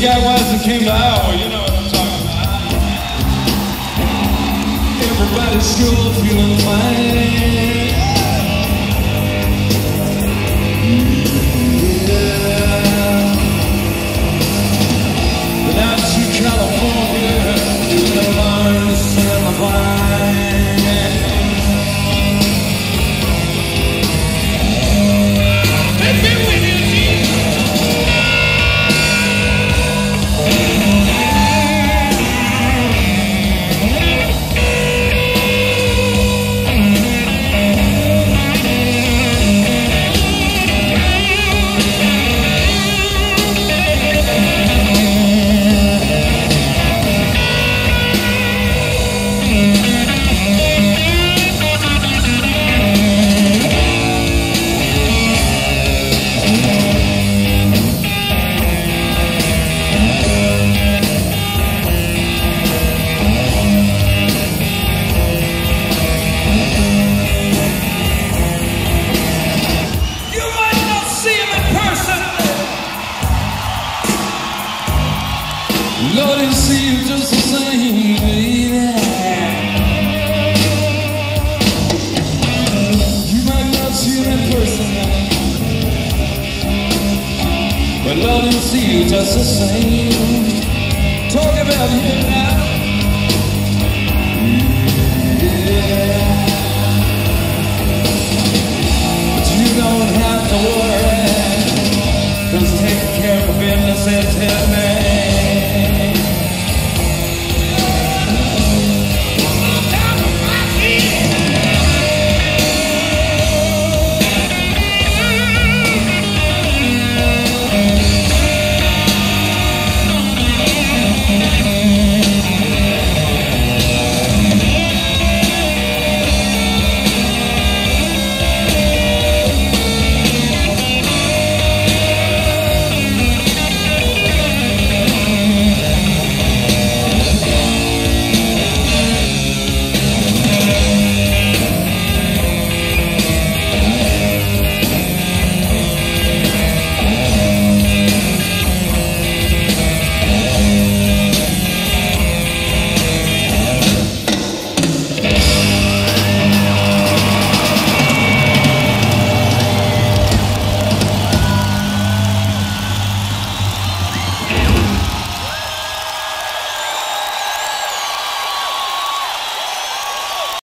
you got ones that came to Iowa, you know what I'm talking about. Everybody's sure feeling fine. Lord, he'll see you just the same, baby. You might not see but Lord, see you just the same. Talk about now. You don't have to care of business